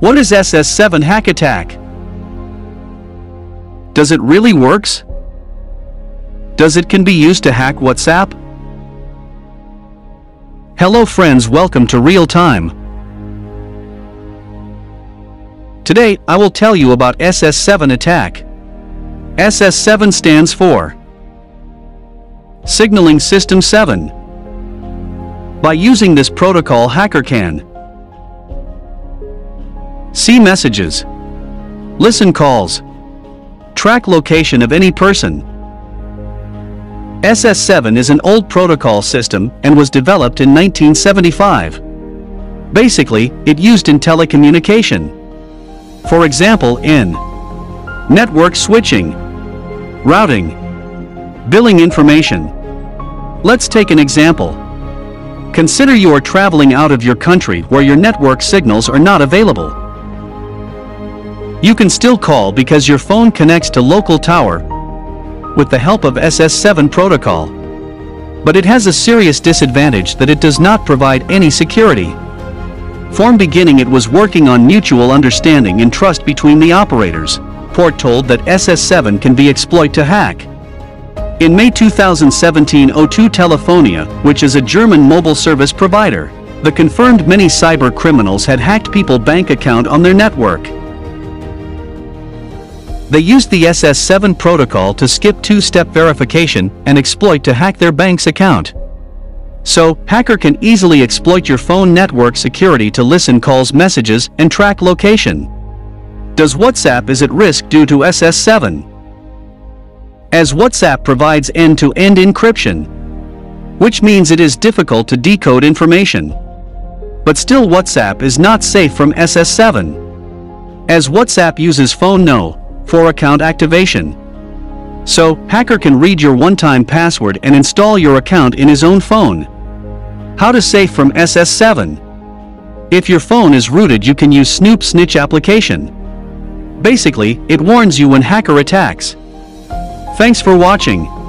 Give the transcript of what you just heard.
What is SS7 hack attack? Does it really works? Does it can be used to hack WhatsApp? Hello friends welcome to Real Time. Today I will tell you about SS7 attack. SS7 stands for Signaling System 7. By using this protocol hacker can see messages, listen calls, track location of any person. SS7 is an old protocol system and was developed in 1975. Basically, it used in telecommunication. For example in network switching, routing, billing information. Let's take an example. Consider you are traveling out of your country where your network signals are not available. You can still call because your phone connects to local tower with the help of SS7 protocol. But it has a serious disadvantage that it does not provide any security. From beginning it was working on mutual understanding and trust between the operators. Port told that SS7 can be exploit to hack. In May 2017 O2 Telefónica, which is a German mobile service provider, the confirmed many cyber criminals had hacked people bank account on their network. They used the SS7 protocol to skip two-step verification and exploit to hack their bank's account. So, hacker can easily exploit your phone network security to listen calls messages and track location. Does WhatsApp is at risk due to SS7? As WhatsApp provides end-to-end -end encryption, which means it is difficult to decode information. But still WhatsApp is not safe from SS7. As WhatsApp uses phone no, for account activation. So, hacker can read your one-time password and install your account in his own phone. How to safe from SS7? If your phone is rooted you can use Snoop Snitch application. Basically, it warns you when hacker attacks. Thanks for watching.